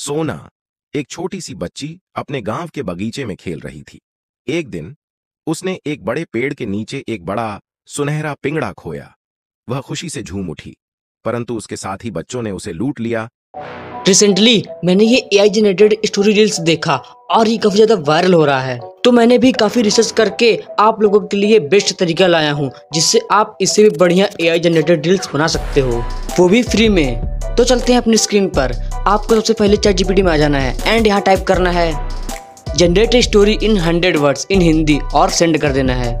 सोना, एक छोटी सी बच्ची अपने गाँव के बगीचे में खेल रही थी। एक दिन उसने एक बड़े पेड़ के नीचे एक बड़ा सुनहरा पिंगड़ा खोया। वह खुशी से झूम उठी, परंतु उसके साथ ही बच्चों ने उसे लूट लिया। रिसेंटली मैंने ये एआई जनरेटेड स्टोरी रील्स देखा। और ये काफ़ी ज़्यादा वायरल हो रहा है। तो मैंने भी काफ़ी रिसर्च करके आप लोगों के लिए बेस्ट तरीका लाया हूँ, जिससे आप इससे भी बढ़िया एआई जनरेटेड रील्स बना सकते हो। वो भी फ्री में। तो चलते हैं अपनी स्क्रीन पर। आपको सबसे पहले चैट जीपीटी में आ जाना है एंड यहाँ टाइप करना है generate story in hundred words in Hindi और सेंड कर देना है।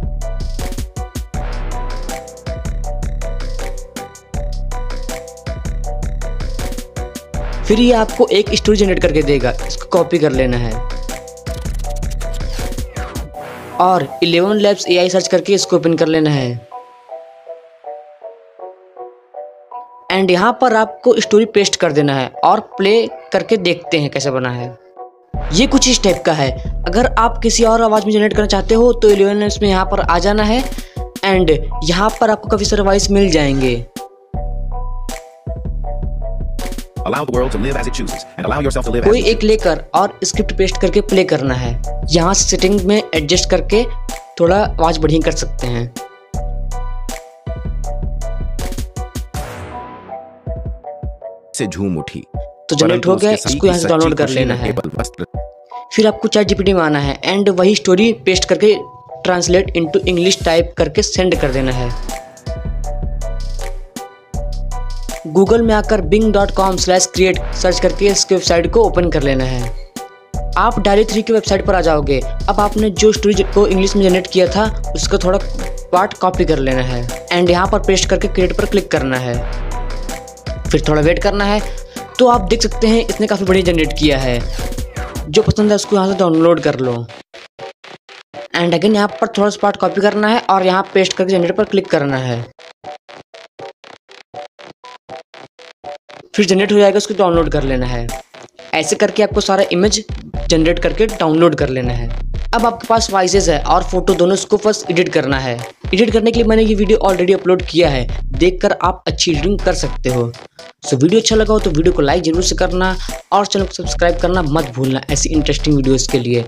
फिर ये आपको एक स्टोरी जनरेट करके देगा, इसको कॉपी कर लेना है। और 11 लैब्स एआई सर्च करके इसको ओपन कर लेना है। एंड यहाँ पर आपको स्टोरी पेस्ट कर देना है और प्ले करके देखते हैं कैसे बना है। ये कुछ इस टाइप का है। अगर आप किसी और आवाज़ में जनरेट करना चाहते हो तो इलेवन में यहाँ पर आ जाना है। एंड यहाँ पर आपको काफ़ी सारे वॉइस मिल जाएँगे। कोई एक लेकर और स्क्रिप्ट पेस्ट करके प्ले करना है। यहाँ से सेटिंग में एडजस्ट करके थोड़ा आवाज़ बढ़िया कर सकते हैं। से झूम उठी। तो जनरेट हो गया इसको यहाँ से डाउनलोड कर लेना है। फिर आपको चैट जीपीटी में आना है एंड वही स्टोरी पेस्ट करके ट्रांसलेट इनटू इंग्लिश टाइप करके सेंड कर देना है। गूगल में आकर Bing dot com slash create search करके इसके वेबसाइट को ओपन कर लेना है। आप डायरी थ्री की वेबसाइट पर आ जाओगे। अब आपने जो स्टोरी को इंग्लिश में जनरेट किया था उसका थोड़ा पार्ट कॉपी कर लेना है। एंड यहाँ पर पेस्ट करके क्रिएट पर क्लिक करना है। फिर थोड़ा वेट करना है। तो आप देख सकते हैं, इसने काफ़ी बढ़िया जनरेट किया है। जो पसंद है उसको यहाँ से डाउनलोड कर लो। एंड अगेन यहाँ पर थोड़ा सा पार्ट कॉपी करना है और यहाँ पेस्ट करके जनरेट पर क्लिक करना है। फिर जनरेट हो जाएगा, उसको डाउनलोड कर लेना है। ऐसे करके आपको सारा इमेज जनरेट करके डाउनलोड कर लेना है। अब आपके पास वॉइसेस है और फ़ोटो दोनों इसको फ़र्स्ट एडिट करना है। एडिट करने के लिए मैंने ये वीडियो ऑलरेडी अपलोड किया है। देखकर आप अच्छी एडिटिंग कर सकते हो। सो वीडियो अच्छा लगा हो तो वीडियो को लाइक ज़रूर से करना और चैनल को सब्सक्राइब करना मत भूलना ऐसी इंटरेस्टिंग वीडियोस के लिए।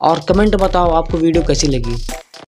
और कमेंट बताओ आपको वीडियो कैसी लगी।